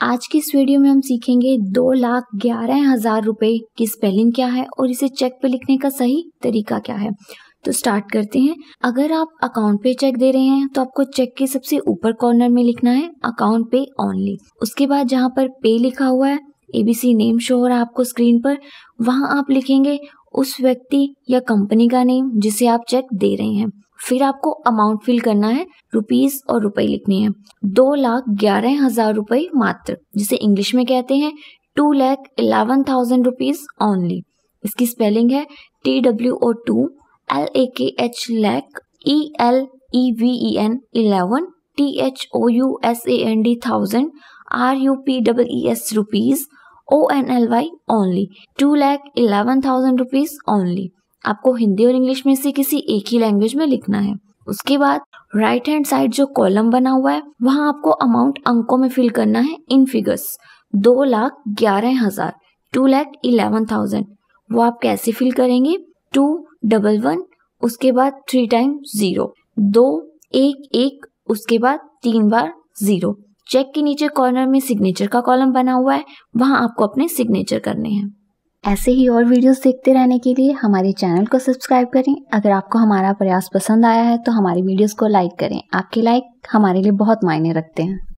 आज की इस वीडियो में हम सीखेंगे दो लाख ग्यारह हज़ार रुपए की स्पेलिंग क्या है और इसे चेक पे लिखने का सही तरीका क्या है। तो स्टार्ट करते हैं। अगर आप अकाउंट पे चेक दे रहे हैं तो आपको चेक के सबसे ऊपर कॉर्नर में लिखना है अकाउंट पे ओनली उसके बाद जहाँ पर पे लिखा हुआ है एबीसी नेम शो हो रहा है आपको स्क्रीन पर, वहाँ आप लिखेंगे उस व्यक्ति या कंपनी का नेम जिसे आप चेक दे रहे हैं। फिर आपको अमाउंट फिल करना है रुपीस और रुपए लिखने हैं। दो लाख ग्यारह हज़ार रुपए मात्र, जिसे इंग्लिश में कहते हैं two lakh eleven thousand rupees only इसकी स्पेलिंग है T W O two L A K H lakh E L E V E N eleven T H O U S A N D thousand R U P double E S rupees Y only two lakh eleven thousand rupees only आपको हिंदी और English में से किसी एक ही language में लिखना है। उसके बाद राइट हैंड साइड जो कॉलम बना हुआ है, वहाँ आपको अमाउंट अंकों में फिल करना है इन फिगर्स दो लाख ग्यारह हज़ार टू लैख इलेवन थाउज़ेंड वो आप कैसे फिल करेंगे? टू डबल वन उसके बाद थ्री टाइम ज़ीरो दो एक एक, उसके बाद तीन बार ज़ीरो चेक के नीचे कॉर्नर में सिग्नेचर का कॉलम बना हुआ है, वहाँ आपको अपने सिग्नेचर करने हैं। ऐसे ही और वीडियोस देखते रहने के लिए हमारे चैनल को सब्सक्राइब करें। अगर आपको हमारा प्रयास पसंद आया है तो हमारी वीडियोस को लाइक करें। आपके लाइक हमारे लिए बहुत मायने रखते हैं।